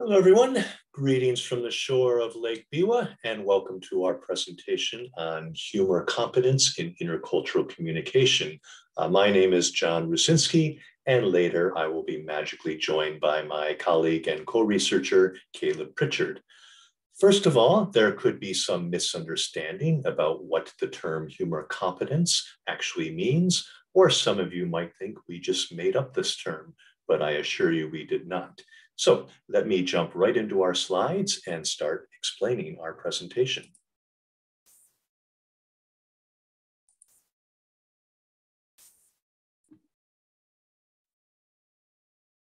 Hello, everyone. Greetings from the shore of Lake Biwa, and welcome to our presentation on humor competence in intercultural communication. Uh, my name is John Rucynski, and later I will be magically joined by my colleague and co-researcher, Caleb Prichard. First of all, there could be some misunderstanding about what the term humor competence actually means, or some of you might think we just made up this term, but I assure you we did not. So let me jump right into our slides and start explaining our presentation.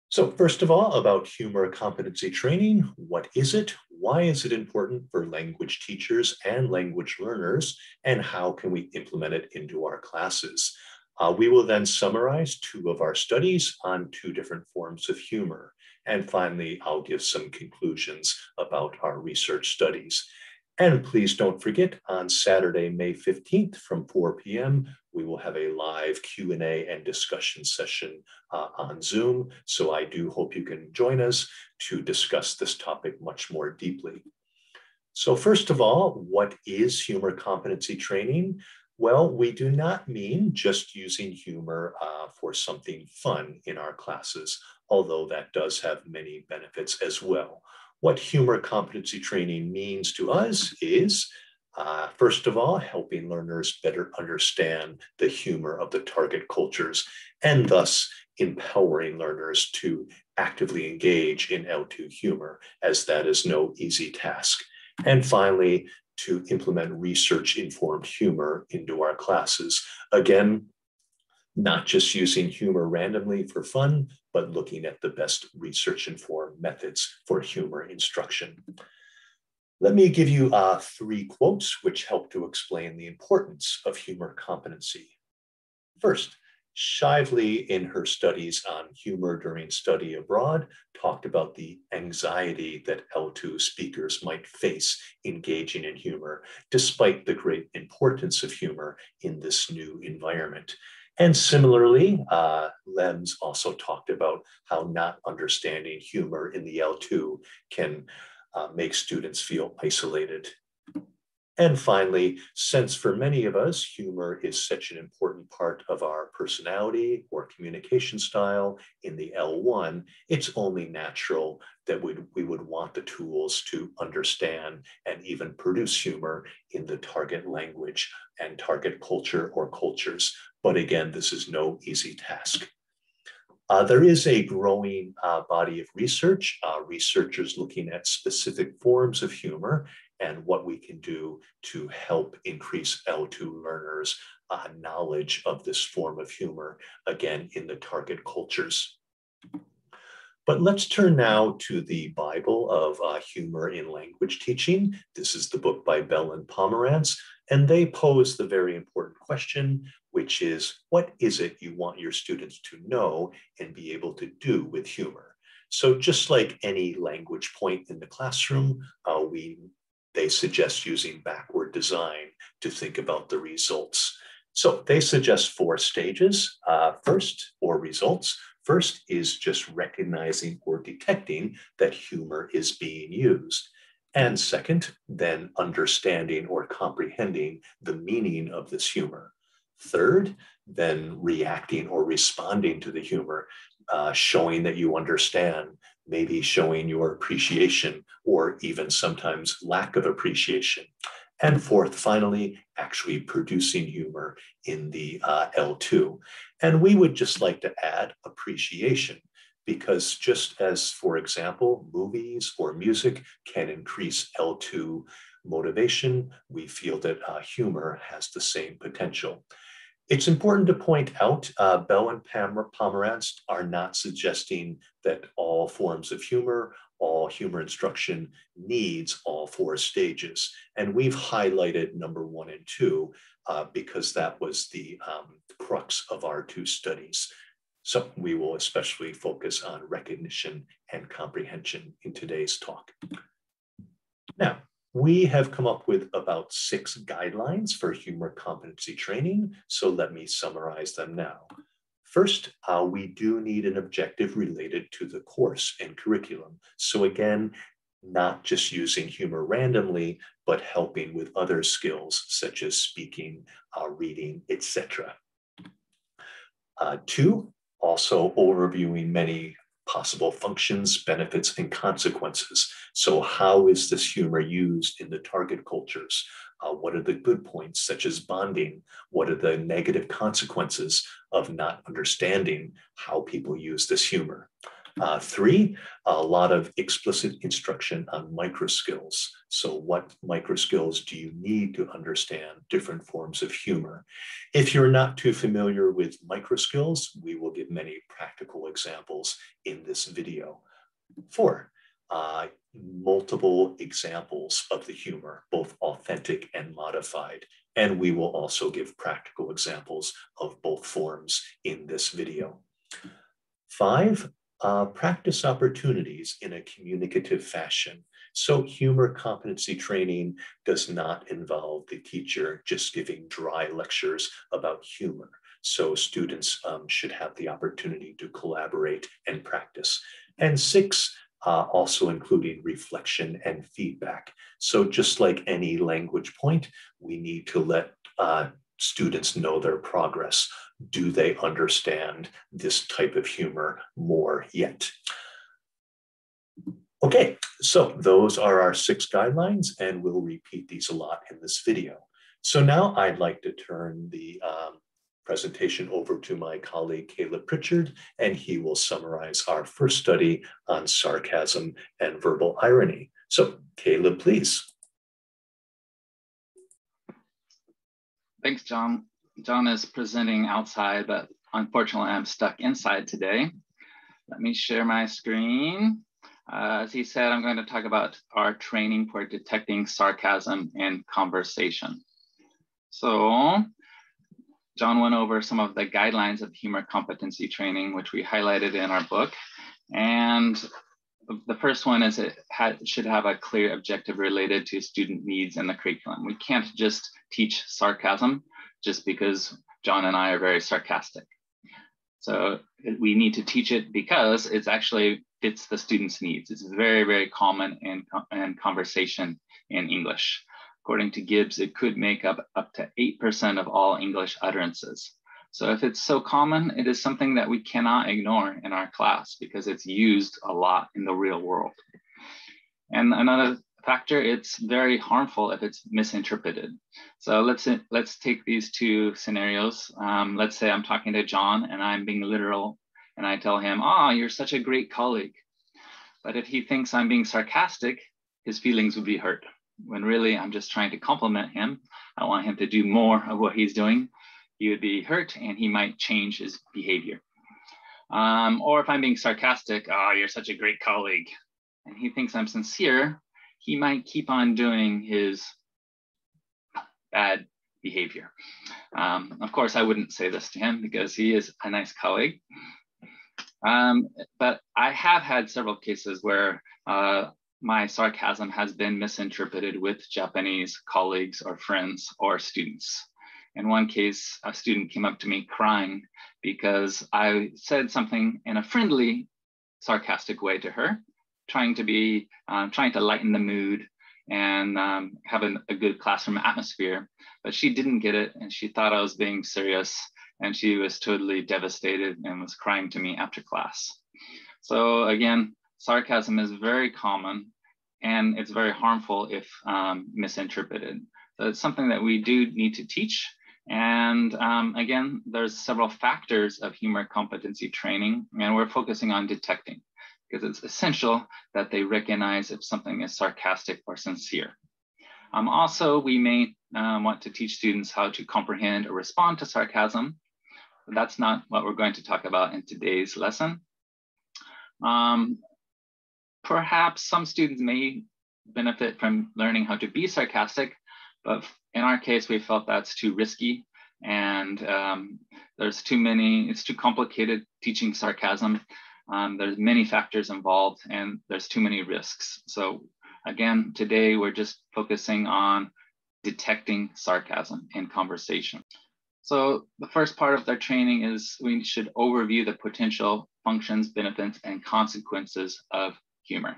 So first of all, about humor competency training, what is it? Why is it important for language teachers and language learners? And how can we implement it into our classes? Uh, we will then summarize two of our studies on two different forms of humor. And finally, I'll give some conclusions about our research studies. And please don't forget, on Saturday, May 15th from 4 p.m., we will have a live Q&A and discussion session uh, on Zoom. So I do hope you can join us to discuss this topic much more deeply. So first of all, what is humor competency training? Well, we do not mean just using humor uh, for something fun in our classes although that does have many benefits as well. What humor competency training means to us is, uh, first of all, helping learners better understand the humor of the target cultures and thus empowering learners to actively engage in L2 humor, as that is no easy task. And finally, to implement research informed humor into our classes. Again, not just using humor randomly for fun, but looking at the best research informed methods for humor instruction. Let me give you uh, three quotes which help to explain the importance of humor competency. First, Shively, in her studies on humor during study abroad, talked about the anxiety that L2 speakers might face engaging in humor, despite the great importance of humor in this new environment. And similarly, uh, Lems also talked about how not understanding humor in the L2 can uh, make students feel isolated. And finally, since for many of us, humor is such an important part of our personality or communication style in the L1, it's only natural that we'd, we would want the tools to understand and even produce humor in the target language and target culture or cultures but again, this is no easy task. Uh, there is a growing uh, body of research, uh, researchers looking at specific forms of humor and what we can do to help increase L2 learners' uh, knowledge of this form of humor, again, in the target cultures. But let's turn now to the Bible of uh, Humor in Language Teaching. This is the book by Bell and Pomerantz, and they pose the very important question, which is what is it you want your students to know and be able to do with humor? So just like any language point in the classroom, uh, we they suggest using backward design to think about the results. So they suggest four stages. Uh, first, or results, First is just recognizing or detecting that humor is being used. And second, then understanding or comprehending the meaning of this humor. Third, then reacting or responding to the humor, uh, showing that you understand, maybe showing your appreciation or even sometimes lack of appreciation. And fourth, finally, actually producing humor in the uh, L2. And we would just like to add appreciation because just as, for example, movies or music can increase L2 motivation, we feel that uh, humor has the same potential. It's important to point out uh, Bell and Pomerantz are not suggesting that all forms of humor all humor instruction needs all four stages. And we've highlighted number one and two uh, because that was the um, crux of our two studies. So we will especially focus on recognition and comprehension in today's talk. Now, we have come up with about six guidelines for humor competency training. So let me summarize them now. First, uh, we do need an objective related to the course and curriculum. So again, not just using humor randomly, but helping with other skills such as speaking, uh, reading, etc. Uh, two, also overviewing many possible functions, benefits, and consequences. So how is this humor used in the target cultures? Uh, what are the good points, such as bonding? What are the negative consequences of not understanding how people use this humor? Uh, three, a lot of explicit instruction on micro skills. So what micro skills do you need to understand different forms of humor? If you're not too familiar with micro skills, we will give many practical examples in this video. Four, uh, multiple examples of the humor, both authentic and modified. And we will also give practical examples of both forms in this video. Five, uh, practice opportunities in a communicative fashion. So humor competency training does not involve the teacher just giving dry lectures about humor. So students um, should have the opportunity to collaborate and practice. And six, uh, also including reflection and feedback. So just like any language point, we need to let uh, students know their progress. Do they understand this type of humor more yet? Okay, so those are our six guidelines and we'll repeat these a lot in this video. So now I'd like to turn the um, presentation over to my colleague Caleb Prichard, and he will summarize our first study on sarcasm and verbal irony. So Caleb, please. Thanks, John. John is presenting outside, but unfortunately I'm stuck inside today. Let me share my screen. Uh, as he said, I'm going to talk about our training for detecting sarcasm in conversation. So John went over some of the guidelines of humor competency training, which we highlighted in our book. And the first one is it should have a clear objective related to student needs and the curriculum. We can't just teach sarcasm just because John and I are very sarcastic. So we need to teach it because it's actually fits the student's needs. It's very, very common in, in conversation in English. According to Gibbs, it could make up up to 8% of all English utterances. So if it's so common, it is something that we cannot ignore in our class because it's used a lot in the real world. And another factor, it's very harmful if it's misinterpreted. So let's let's take these two scenarios. Um, let's say I'm talking to John and I'm being literal and I tell him, ah, oh, you're such a great colleague. But if he thinks I'm being sarcastic, his feelings would be hurt when really I'm just trying to compliment him. I want him to do more of what he's doing. He would be hurt and he might change his behavior. Um, or if I'm being sarcastic, oh, you're such a great colleague, and he thinks I'm sincere, he might keep on doing his bad behavior. Um, of course, I wouldn't say this to him because he is a nice colleague. Um, but I have had several cases where uh, my sarcasm has been misinterpreted with Japanese colleagues or friends or students. In one case, a student came up to me crying because I said something in a friendly, sarcastic way to her, trying to be, um, trying to lighten the mood and um, have an, a good classroom atmosphere. But she didn't get it and she thought I was being serious and she was totally devastated and was crying to me after class. So again, sarcasm is very common and it's very harmful if um, misinterpreted. So it's something that we do need to teach. And um, again, there's several factors of humor competency training, and we're focusing on detecting because it's essential that they recognize if something is sarcastic or sincere. Um, also, we may um, want to teach students how to comprehend or respond to sarcasm. But that's not what we're going to talk about in today's lesson. Um, perhaps some students may benefit from learning how to be sarcastic, but in our case, we felt that's too risky and um, there's too many, it's too complicated teaching sarcasm. Um, there's many factors involved and there's too many risks. So again, today we're just focusing on detecting sarcasm in conversation. So the first part of their training is we should overview the potential functions, benefits, and consequences of humor.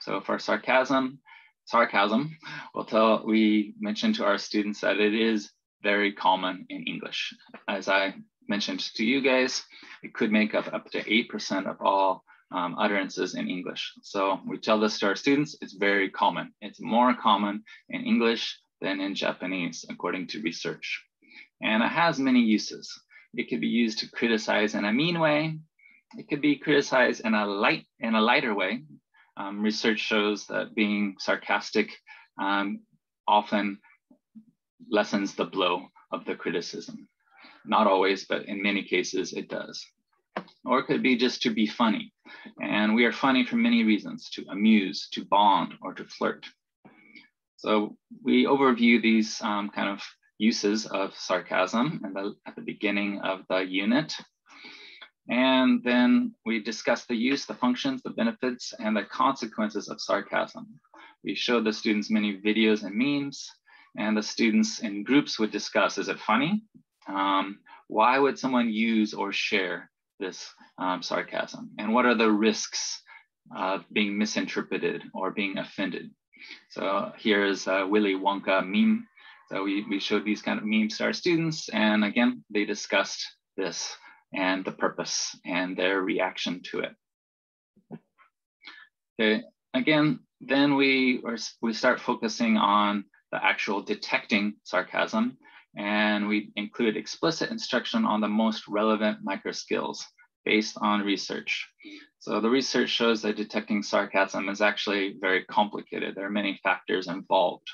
So for sarcasm, sarcasm, we'll tell, we mentioned to our students that it is very common in English. As I mentioned to you guys, it could make up up to 8% of all um, utterances in English. So we tell this to our students, it's very common. It's more common in English than in Japanese, according to research and it has many uses. It could be used to criticize in a mean way. It could be criticized in a light in a lighter way. Um, research shows that being sarcastic um, often lessens the blow of the criticism. Not always, but in many cases it does. Or it could be just to be funny. And we are funny for many reasons, to amuse, to bond, or to flirt. So we overview these um, kind of uses of sarcasm the, at the beginning of the unit. And then we discuss the use, the functions, the benefits, and the consequences of sarcasm. We showed the students many videos and memes, and the students in groups would discuss, is it funny? Um, why would someone use or share this um, sarcasm? And what are the risks of being misinterpreted or being offended? So here's a Willy Wonka meme so we, we showed these kind of memes to our students, and again, they discussed this and the purpose and their reaction to it. Okay, again, then we, we start focusing on the actual detecting sarcasm, and we include explicit instruction on the most relevant micro skills based on research. So the research shows that detecting sarcasm is actually very complicated. There are many factors involved.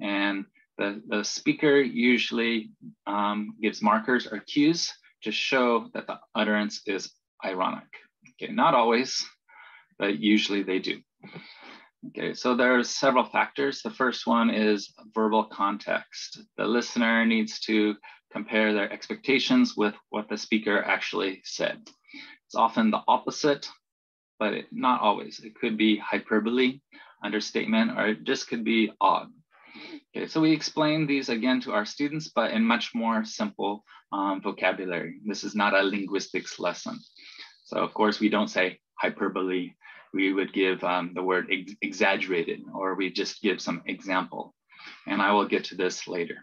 And the, the speaker usually um, gives markers or cues to show that the utterance is ironic. Okay, not always, but usually they do. Okay, so there are several factors. The first one is verbal context. The listener needs to compare their expectations with what the speaker actually said. It's often the opposite, but it, not always. It could be hyperbole, understatement, or it just could be odd. Okay, so we explain these again to our students, but in much more simple um, vocabulary. This is not a linguistics lesson. So of course we don't say hyperbole. We would give um, the word ex exaggerated, or we just give some example. And I will get to this later.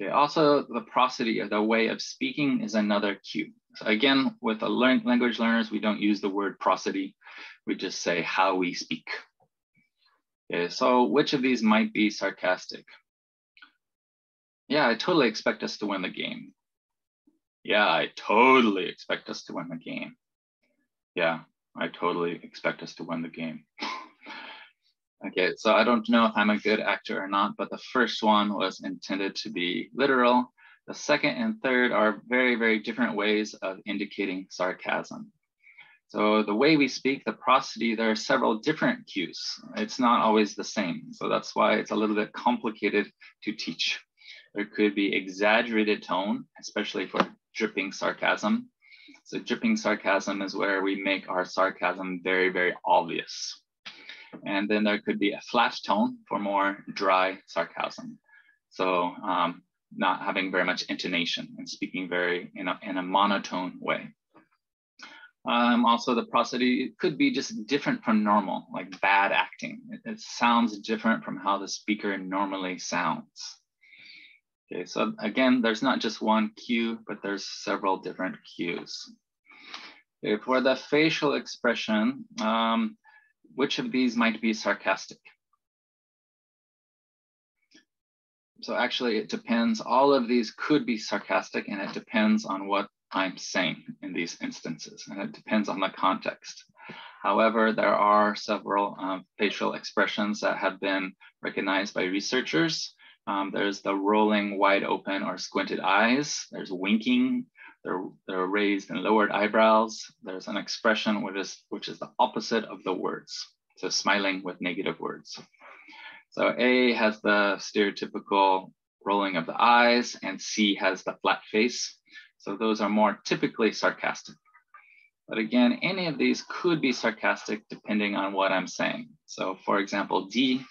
Okay, also the prosody or the way of speaking is another cue. So again, with the learn language learners, we don't use the word prosody. We just say how we speak. Okay, so which of these might be sarcastic? Yeah, I totally expect us to win the game. Yeah, I totally expect us to win the game. Yeah, I totally expect us to win the game. okay, so I don't know if I'm a good actor or not, but the first one was intended to be literal. The second and third are very, very different ways of indicating sarcasm. So the way we speak, the prosody, there are several different cues. It's not always the same. So that's why it's a little bit complicated to teach. There could be exaggerated tone, especially for dripping sarcasm. So dripping sarcasm is where we make our sarcasm very, very obvious. And then there could be a flat tone for more dry sarcasm. So um, not having very much intonation and speaking very in a, in a monotone way. Um, also, the prosody could be just different from normal, like bad acting. It, it, sounds different from how the speaker normally sounds. Okay, so again, there's not just one cue, but there's several different cues. Okay, for the facial expression, um, which of these might be sarcastic? So actually, it depends. All of these could be sarcastic, and it depends on what I'm saying in these instances, and it depends on the context. However, there are several um, facial expressions that have been recognized by researchers. Um, there's the rolling wide open or squinted eyes. There's winking. There, there are raised and lowered eyebrows. There's an expression which is, which is the opposite of the words. So smiling with negative words. So A has the stereotypical rolling of the eyes and C has the flat face. So those are more typically sarcastic. But again, any of these could be sarcastic depending on what I'm saying. So for example, D,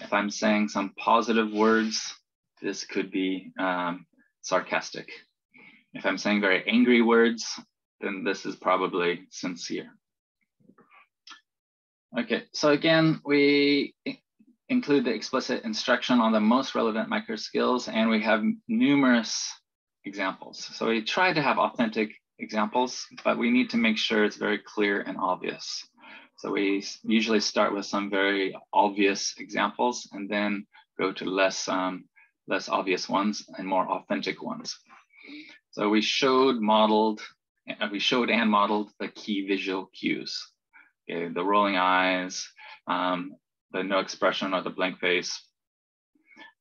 if I'm saying some positive words, this could be um, sarcastic. If I'm saying very angry words, then this is probably sincere. Okay, so again, we include the explicit instruction on the most relevant micro skills, and we have numerous examples. So we try to have authentic examples, but we need to make sure it's very clear and obvious. So we usually start with some very obvious examples and then go to less, um, less obvious ones and more authentic ones. So we showed modeled, uh, we showed and modeled the key visual cues. Okay, the rolling eyes, um, the no expression or the blank face,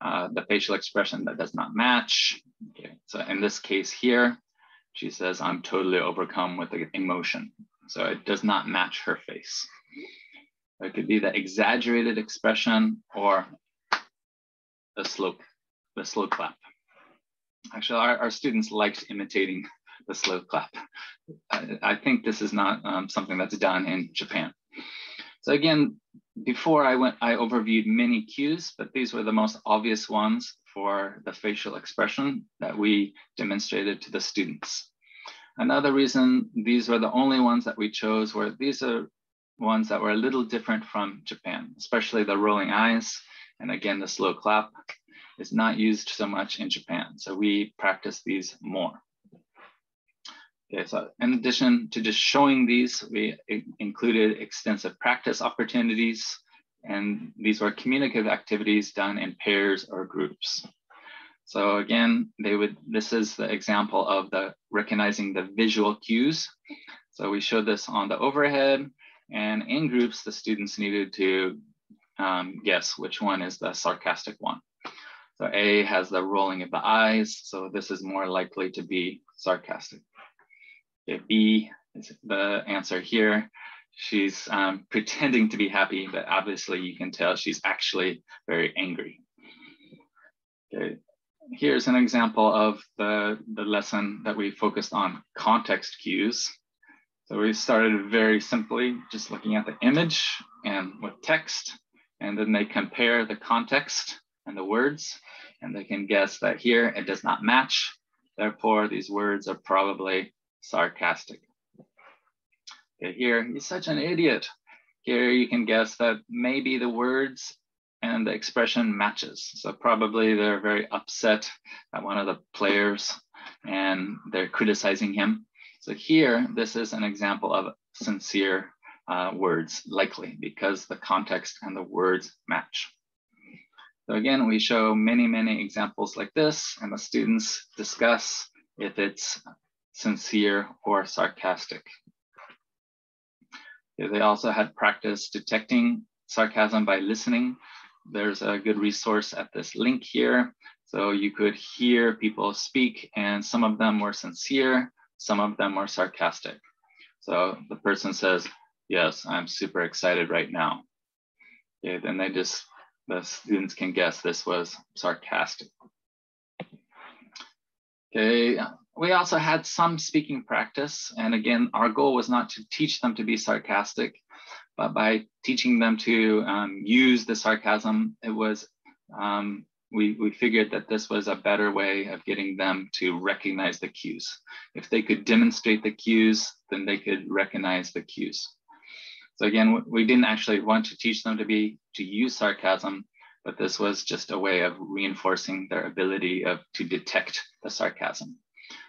uh, the facial expression that does not match. Okay, so in this case here, she says, I'm totally overcome with the emotion. So it does not match her face. It could be the exaggerated expression or the slow, the slow clap. Actually, our, our students liked imitating the slow clap. I, I think this is not um, something that's done in Japan. So again, before I went, I overviewed many cues, but these were the most obvious ones for the facial expression that we demonstrated to the students. Another reason these were the only ones that we chose were these are ones that were a little different from Japan, especially the rolling eyes. And again, the slow clap is not used so much in Japan. So we practice these more. Okay, so in addition to just showing these, we included extensive practice opportunities, and these were communicative activities done in pairs or groups. So again, they would, this is the example of the recognizing the visual cues. So we showed this on the overhead and in groups, the students needed to um, guess which one is the sarcastic one. So A has the rolling of the eyes. So this is more likely to be sarcastic. B is the answer here. She's um, pretending to be happy, but obviously you can tell she's actually very angry. Okay, here's an example of the, the lesson that we focused on context cues. So we started very simply just looking at the image and with text, and then they compare the context and the words, and they can guess that here it does not match. Therefore, these words are probably sarcastic. Okay, here, he's such an idiot. Here you can guess that maybe the words and the expression matches. So probably they're very upset at one of the players and they're criticizing him. So here, this is an example of sincere uh, words, likely because the context and the words match. So again, we show many, many examples like this and the students discuss if it's sincere or sarcastic. They also had practice detecting sarcasm by listening there's a good resource at this link here. So you could hear people speak and some of them were sincere, some of them were sarcastic. So the person says, yes, I'm super excited right now. Okay, then they just, the students can guess this was sarcastic. Okay, we also had some speaking practice. And again, our goal was not to teach them to be sarcastic, but by teaching them to um, use the sarcasm, it was um, we, we figured that this was a better way of getting them to recognize the cues. If they could demonstrate the cues, then they could recognize the cues. So again, we didn't actually want to teach them to be to use sarcasm, but this was just a way of reinforcing their ability of to detect the sarcasm.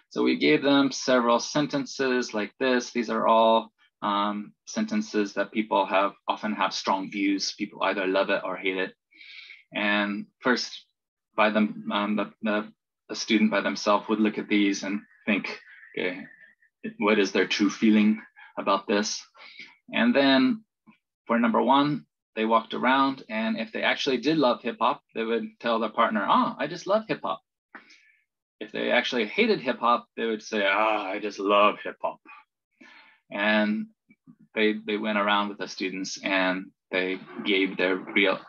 So we gave them several sentences like this. These are all um, sentences that people have often have strong views. People either love it or hate it. And first, by them, um, the, the, the student by themselves would look at these and think, okay, what is their true feeling about this? And then for number one, they walked around and if they actually did love hip hop, they would tell their partner, oh, I just love hip hop. If they actually hated hip hop, they would say, ah, I just love hip hop. And they, they went around with the students and they gave their real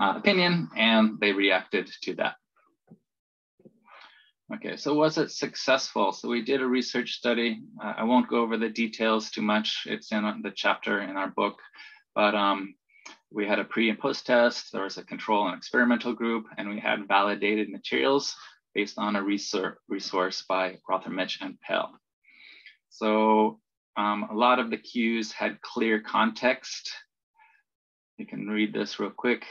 uh, opinion and they reacted to that. Okay, so was it successful? So we did a research study. Uh, I won't go over the details too much. It's in the chapter in our book, but um, we had a pre and post test. There was a control and experimental group, and we had validated materials based on a resource by Rothermich and Pell. So um, a lot of the cues had clear context. You can read this real quick.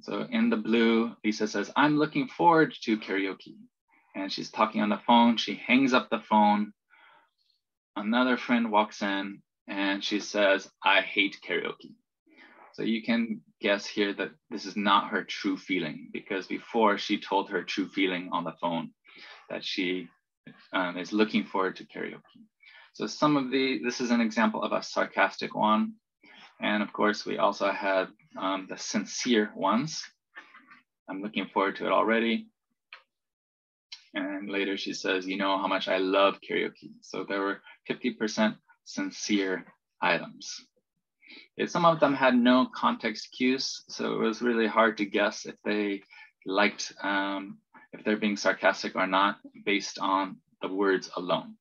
So in the blue, Lisa says, I'm looking forward to karaoke. And she's talking on the phone. She hangs up the phone. Another friend walks in and she says, I hate karaoke. So you can guess here that this is not her true feeling because before she told her true feeling on the phone that she um, is looking forward to karaoke. So some of the, this is an example of a sarcastic one. And of course, we also had um, the sincere ones. I'm looking forward to it already. And later she says, you know how much I love karaoke. So there were 50% sincere items. Some of them had no context cues, so it was really hard to guess if they liked, um, if they're being sarcastic or not based on the words alone.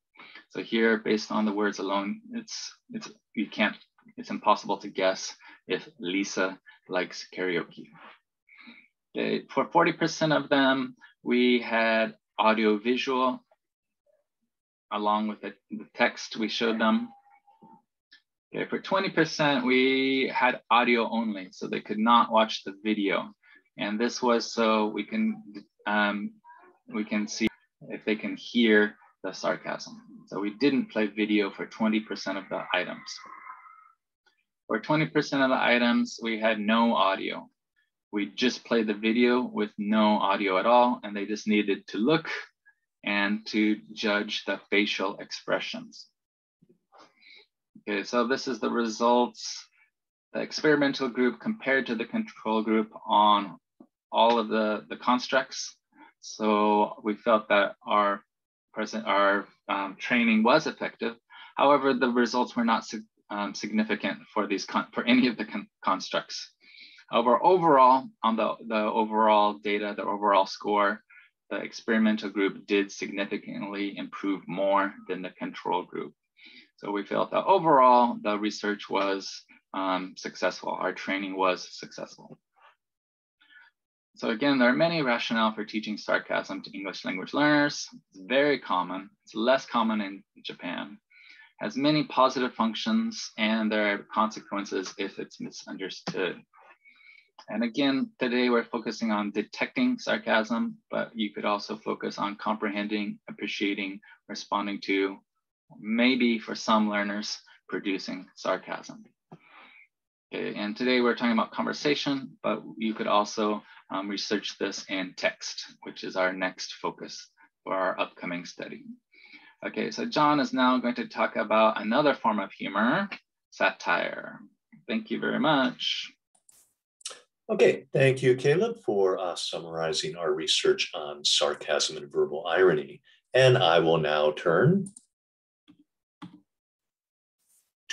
So here, based on the words alone, it's, it's you can't, it's impossible to guess if Lisa likes karaoke. Okay, for 40% of them, we had audio visual along with the, the text we showed them. Okay, for 20%, we had audio only, so they could not watch the video. And this was so we can um, we can see if they can hear the sarcasm. So we didn't play video for 20% of the items. For 20% of the items, we had no audio. We just played the video with no audio at all, and they just needed to look and to judge the facial expressions. Okay, so this is the results, the experimental group compared to the control group on all of the, the constructs. So we felt that our present our um, training was effective. However, the results were not um, significant for these for any of the con constructs. However, overall, on the, the overall data, the overall score, the experimental group did significantly improve more than the control group. So we felt that overall, the research was um, successful. Our training was successful. So again, there are many rationale for teaching sarcasm to English language learners. It's very common. It's less common in Japan. Has many positive functions and there are consequences if it's misunderstood. And again, today we're focusing on detecting sarcasm, but you could also focus on comprehending, appreciating, responding to, maybe for some learners, producing sarcasm. Okay, and today we're talking about conversation, but you could also um, research this in text, which is our next focus for our upcoming study. Okay, so John is now going to talk about another form of humor, satire. Thank you very much. Okay, thank you, Caleb, for uh, summarizing our research on sarcasm and verbal irony. And I will now turn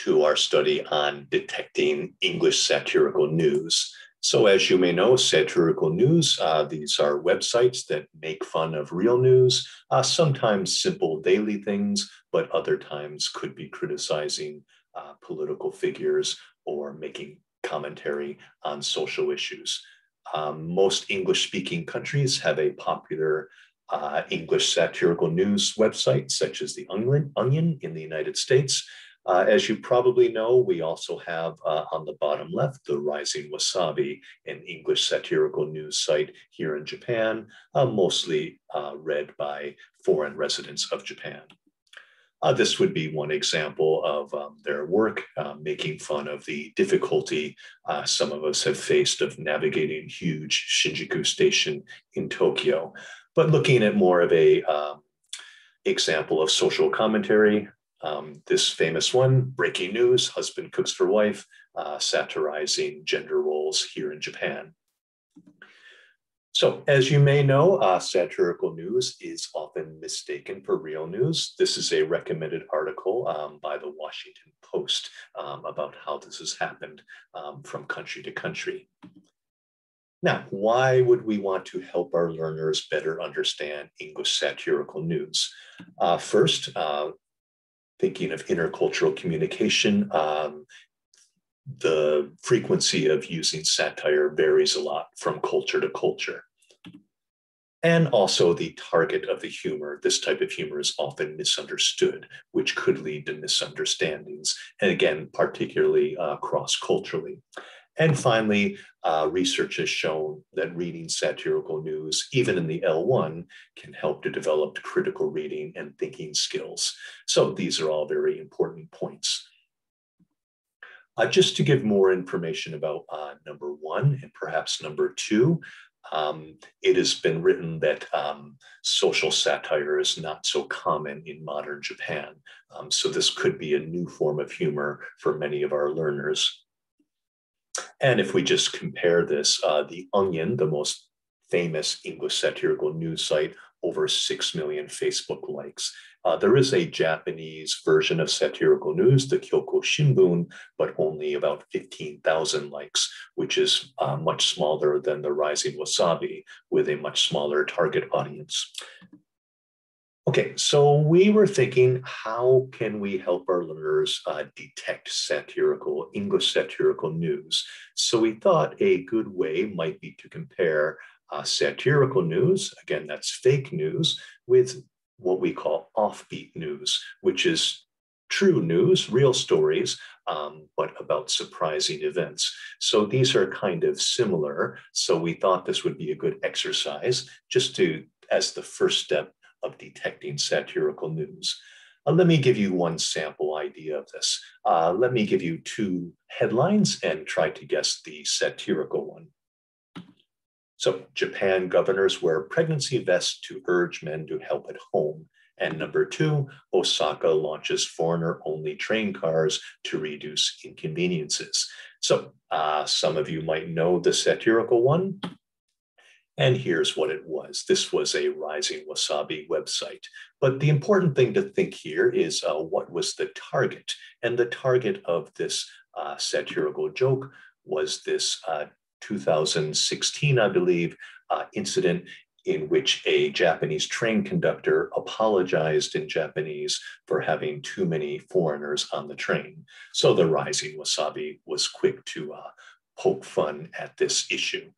to our study on detecting English satirical news. So as you may know, satirical news, uh, these are websites that make fun of real news, uh, sometimes simple daily things, but other times could be criticizing uh, political figures or making commentary on social issues. Um, most English speaking countries have a popular uh, English satirical news website, such as the Onion, Onion in the United States, uh, as you probably know, we also have uh, on the bottom left the Rising Wasabi, an English satirical news site here in Japan, uh, mostly uh, read by foreign residents of Japan. Uh, this would be one example of um, their work, uh, making fun of the difficulty some of us have faced of navigating huge Shinjuku station in Tokyo. But looking at more of a um, example of social commentary, um, this famous one, breaking news, husband cooks for wife, uh, satirizing gender roles here in Japan. So as you may know, uh, satirical news is often mistaken for real news. This is a recommended article um, by the Washington Post um, about how this has happened um, from country to country. Now, why would we want to help our learners better understand English satirical news? Uh, first, uh, thinking of intercultural communication, um, the frequency of using satire varies a lot from culture to culture. and also the target of the humor. This type of humor is often misunderstood, which could lead to misunderstandings, and again, particularly uh, cross culturally. And finally, uh, research has shown that reading satirical news, even in the L1, can help to develop critical reading and thinking skills. So these are all very important points. Uh, just to give more information about uh, number one and perhaps number two, um, it has been written that um, social satire is not so common in modern Japan. Um, so this could be a new form of humor for many of our learners. And if we just compare this, uh, The Onion, the most famous English satirical news site, over 6 million Facebook likes. Uh, there is a Japanese version of satirical news, the Kyoko Shimbun, but only about 15,000 likes, which is uh, much smaller than the Rising Wasabi with a much smaller target audience. Okay, so we were thinking, how can we help our learners uh, detect satirical, English satirical news? So we thought a good way might be to compare uh, satirical news, again, that's fake news, with what we call offbeat news, which is true news, real stories, um, but about surprising events. So these are kind of similar. So we thought this would be a good exercise just to, as the first step of detecting satirical news. Uh, let me give you one sample idea of this. Uh, let me give you two headlines and try to guess the satirical one. So Japan governors wear pregnancy vests to urge men to help at home. And number two, Osaka launches foreigner only train cars to reduce inconveniences. So uh, some of you might know the satirical one. And here's what it was. This was a Rising Wasabi website. But the important thing to think here is uh, what was the target? And the target of this uh, satirical joke was this uh, 2016, I believe, uh, incident in which a Japanese train conductor apologized in Japanese for having too many foreigners on the train. So the rising wasabi was quick to uh, poke fun at this issue.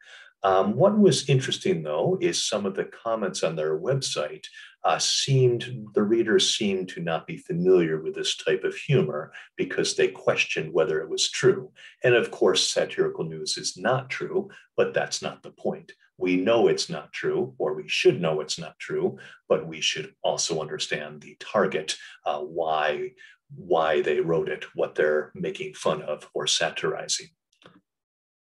Um, what was interesting, though, is some of the comments on their website uh, seemed, the readers seemed to not be familiar with this type of humor because they questioned whether it was true. And of course, satirical news is not true, but that's not the point. We know it's not true, or we should know it's not true, but we should also understand the target, uh, why, why they wrote it, what they're making fun of or satirizing.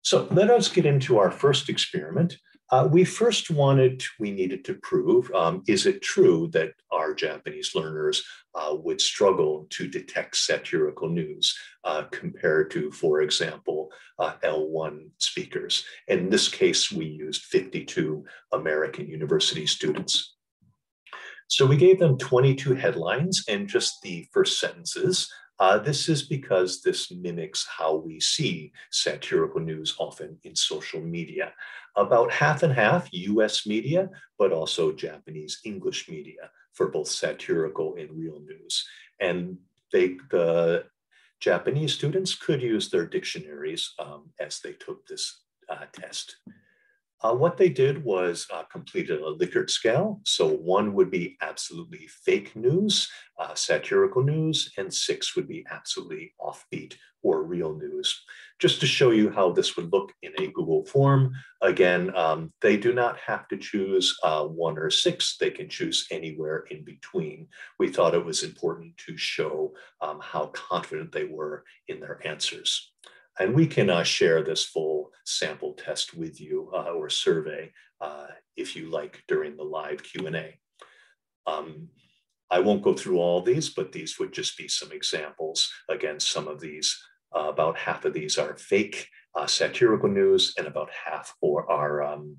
So let us get into our first experiment. Uh, we first wanted, we needed to prove, um, is it true that our Japanese learners uh, would struggle to detect satirical news uh, compared to, for example, uh, L1 speakers? In this case, we used 52 American university students. So we gave them 22 headlines and just the first sentences. Uh, this is because this mimics how we see satirical news often in social media. About half and half US media, but also Japanese English media for both satirical and real news. And they, the Japanese students could use their dictionaries um, as they took this uh, test. Uh, what they did was uh, completed a Likert scale. So one would be absolutely fake news, uh, satirical news, and six would be absolutely offbeat or real news. Just to show you how this would look in a Google form, again, um, they do not have to choose uh, one or six. They can choose anywhere in between. We thought it was important to show um, how confident they were in their answers. And we can uh, share this full sample test with you uh, or survey uh, if you like during the live Q&A. Um, I won't go through all these, but these would just be some examples. Again, some of these, uh, about half of these are fake uh, satirical news and about half or are, um,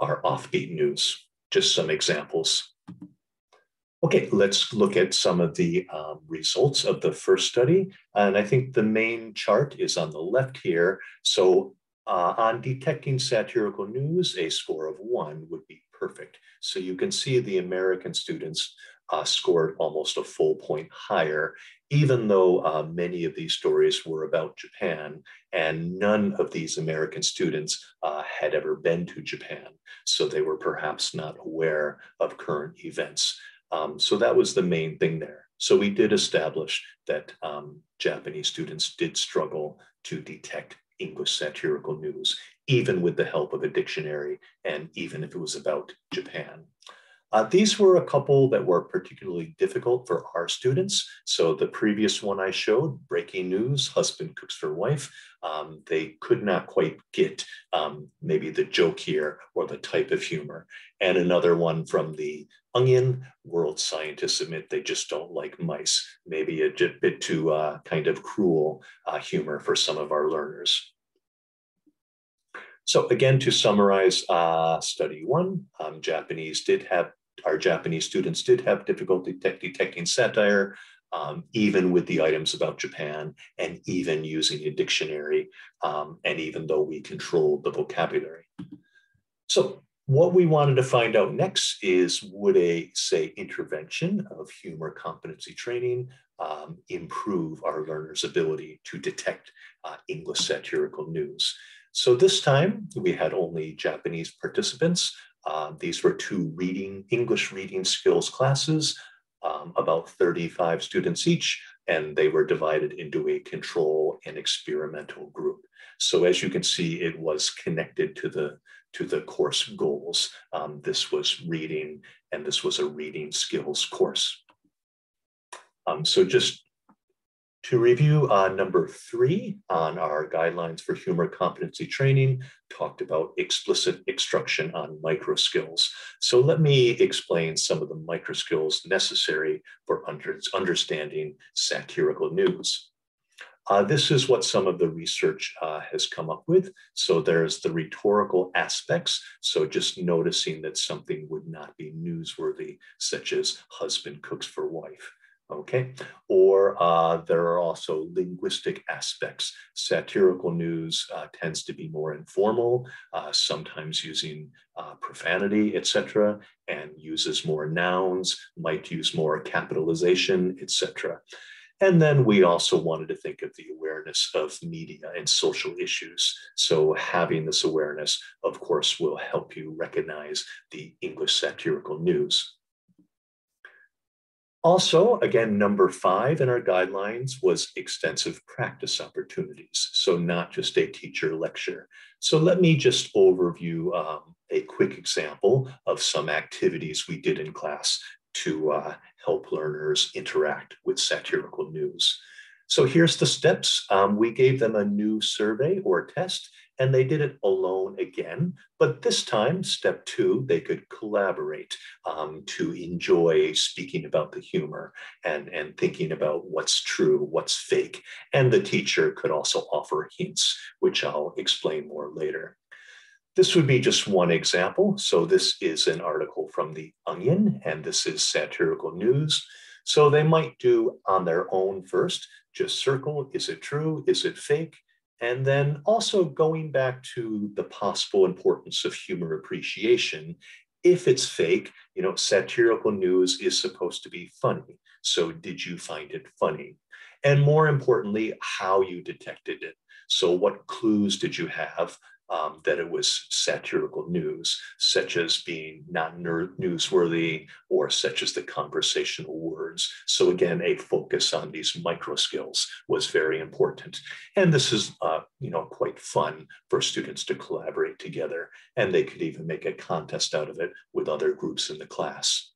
are offbeat news. Just some examples. Okay, let's look at some of the um, results of the first study. And I think the main chart is on the left here. So uh, on detecting satirical news, a score of one would be perfect. So you can see the American students uh, scored almost a full point higher, even though uh, many of these stories were about Japan and none of these American students uh, had ever been to Japan. So they were perhaps not aware of current events. Um, so that was the main thing there. So we did establish that um, Japanese students did struggle to detect English satirical news, even with the help of a dictionary and even if it was about Japan. Uh, these were a couple that were particularly difficult for our students. So the previous one I showed, breaking news, husband cooks for wife, um, they could not quite get um, maybe the joke here or the type of humor. And another one from the onion, world scientists admit they just don't like mice. Maybe a bit too uh, kind of cruel uh, humor for some of our learners. So again, to summarize uh, study one, um, Japanese did have our Japanese students did have difficulty detecting satire, um, even with the items about Japan, and even using a dictionary, um, and even though we controlled the vocabulary. So what we wanted to find out next is would a, say, intervention of humor competency training um, improve our learners' ability to detect uh, English satirical news? So this time we had only Japanese participants, uh, these were two reading, English reading skills classes, um, about 35 students each, and they were divided into a control and experimental group. So as you can see, it was connected to the, to the course goals. Um, this was reading, and this was a reading skills course. Um, so just to review uh, number three on our guidelines for humor competency training, talked about explicit instruction on micro skills. So let me explain some of the micro skills necessary for under, understanding satirical news. Uh, this is what some of the research uh, has come up with. So there's the rhetorical aspects. So just noticing that something would not be newsworthy, such as husband cooks for wife okay? Or uh, there are also linguistic aspects. Satirical news uh, tends to be more informal, uh, sometimes using uh, profanity, etc., and uses more nouns, might use more capitalization, etc. And then we also wanted to think of the awareness of media and social issues. So having this awareness, of course, will help you recognize the English satirical news. Also, again, number five in our guidelines was extensive practice opportunities. So not just a teacher lecture. So let me just overview um, a quick example of some activities we did in class to uh, help learners interact with satirical news. So here's the steps. Um, we gave them a new survey or test and they did it alone again. But this time, step two, they could collaborate um, to enjoy speaking about the humor and, and thinking about what's true, what's fake. And the teacher could also offer hints, which I'll explain more later. This would be just one example. So this is an article from The Onion, and this is satirical news. So they might do on their own first, just circle, is it true, is it fake? And then also going back to the possible importance of humor appreciation. If it's fake, you know, satirical news is supposed to be funny. So did you find it funny? And more importantly, how you detected it. So what clues did you have um, that it was satirical news, such as being not newsworthy or such as the conversational words. So again, a focus on these micro skills was very important. And this is, uh, you know, quite fun for students to collaborate together. And they could even make a contest out of it with other groups in the class.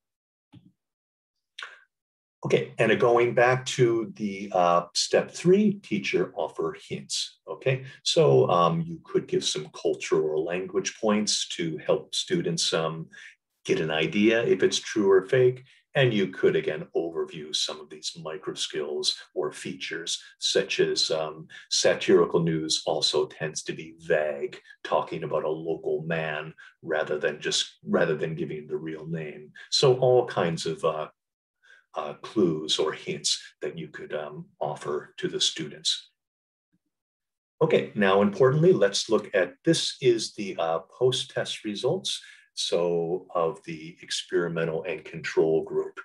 Okay, and going back to the uh, step three, teacher offer hints. Okay, so um, you could give some cultural or language points to help students um, get an idea if it's true or fake. And you could, again, overview some of these micro skills or features, such as um, satirical news also tends to be vague, talking about a local man rather than just rather than giving the real name. So all kinds of uh, uh, clues or hints that you could um, offer to the students. Okay, now importantly, let's look at this is the uh, post-test results. So of the experimental and control group.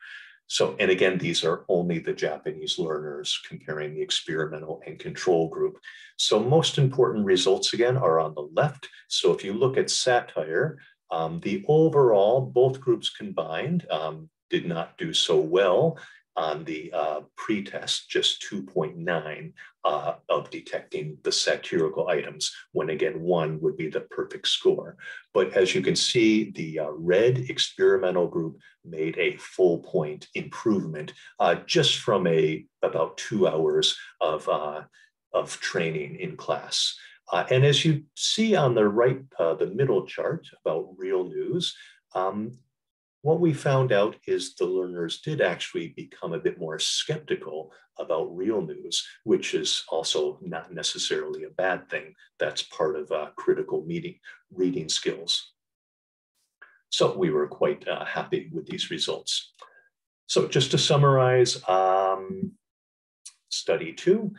So, and again, these are only the Japanese learners comparing the experimental and control group. So most important results again are on the left. So if you look at satire, um, the overall, both groups combined um, did not do so well on the uh, pretest, just 2.9 uh, of detecting the satirical items, when again, one would be the perfect score. But as you can see, the uh, red experimental group made a full point improvement uh, just from a about two hours of, uh, of training in class. Uh, and as you see on the right, the middle chart about real news, um, what we found out is the learners did actually become a bit more skeptical about real news, which is also not necessarily a bad thing. That's part of uh, critical meeting, reading skills. So we were quite uh, happy with these results. So just to summarize, um, study two,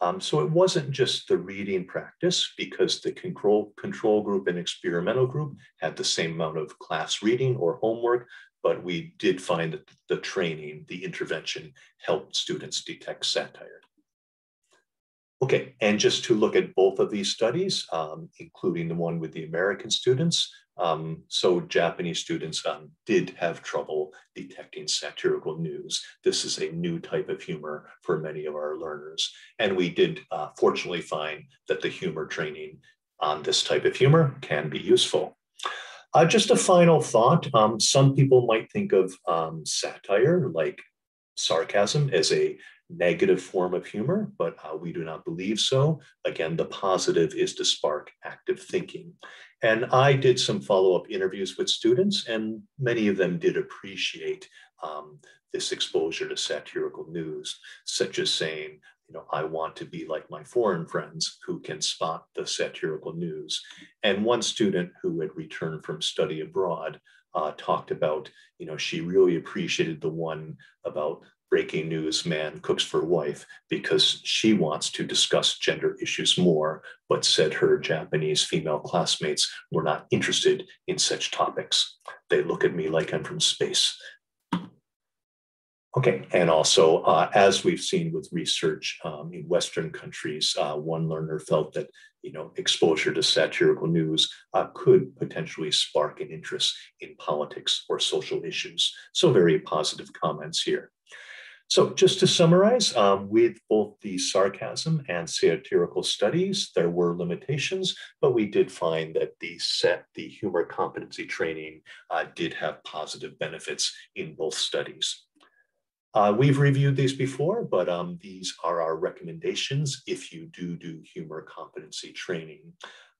um, so it wasn't just the reading practice because the control, control group and experimental group had the same amount of class reading or homework, but we did find that the training, the intervention helped students detect satire. Okay, and just to look at both of these studies, um, including the one with the American students, um, so Japanese students um, did have trouble detecting satirical news. This is a new type of humor for many of our learners. And we did uh, fortunately find that the humor training on this type of humor can be useful. Uh, just a final thought. Um, some people might think of um, satire, like sarcasm, as a negative form of humor, but uh, we do not believe so. Again, the positive is to spark active thinking. And I did some follow-up interviews with students, and many of them did appreciate um, this exposure to satirical news, such as saying, you know, I want to be like my foreign friends who can spot the satirical news. And one student who had returned from study abroad uh, talked about, you know, she really appreciated the one about breaking news man cooks for wife because she wants to discuss gender issues more, but said her Japanese female classmates were not interested in such topics. They look at me like I'm from space. Okay, and also, uh, as we've seen with research um, in Western countries, uh, one learner felt that you know exposure to satirical news uh, could potentially spark an interest in politics or social issues. So very positive comments here. So just to summarize, um, with both the sarcasm and satirical studies, there were limitations, but we did find that the set, the humor competency training uh, did have positive benefits in both studies. Uh, we've reviewed these before, but um, these are our recommendations if you do do humor competency training.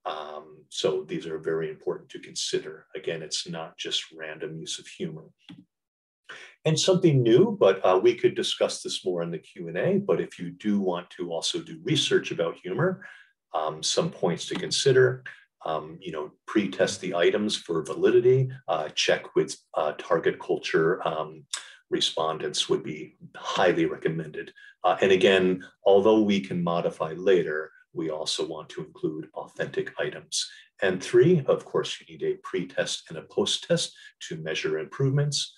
Um, so these are very important to consider. Again, it's not just random use of humor. And something new, but uh, we could discuss this more in the Q&A, but if you do want to also do research about humor, um, some points to consider, um, you know, pre-test the items for validity, uh, check with uh, target culture um, respondents would be highly recommended. Uh, and again, although we can modify later, we also want to include authentic items. And three, of course, you need a pre-test and a post-test to measure improvements.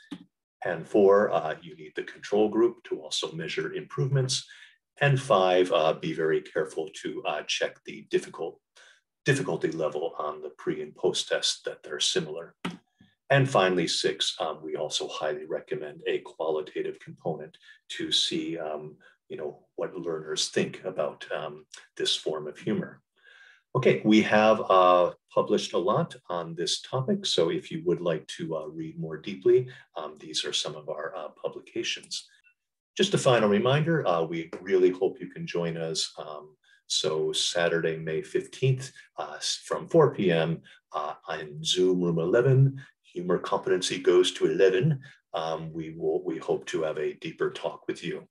And four, uh, you need the control group to also measure improvements. And five, uh, be very careful to uh, check the difficult, difficulty level on the pre and post test that they're similar. And finally, six, um, we also highly recommend a qualitative component to see um, you know, what learners think about um, this form of humor. Okay, we have uh, published a lot on this topic, so if you would like to uh, read more deeply, um, these are some of our uh, publications. Just a final reminder, uh, we really hope you can join us. Um, so Saturday, May 15th uh, from 4 p.m. Uh, on Zoom room 11, humor competency goes to 11. Um, we will, we hope to have a deeper talk with you.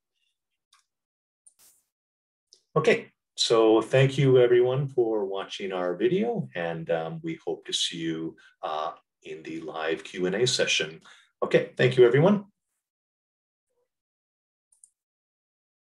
Okay, so thank you everyone for watching our video and um, we hope to see you uh, in the live Q&A session. Okay, thank you everyone.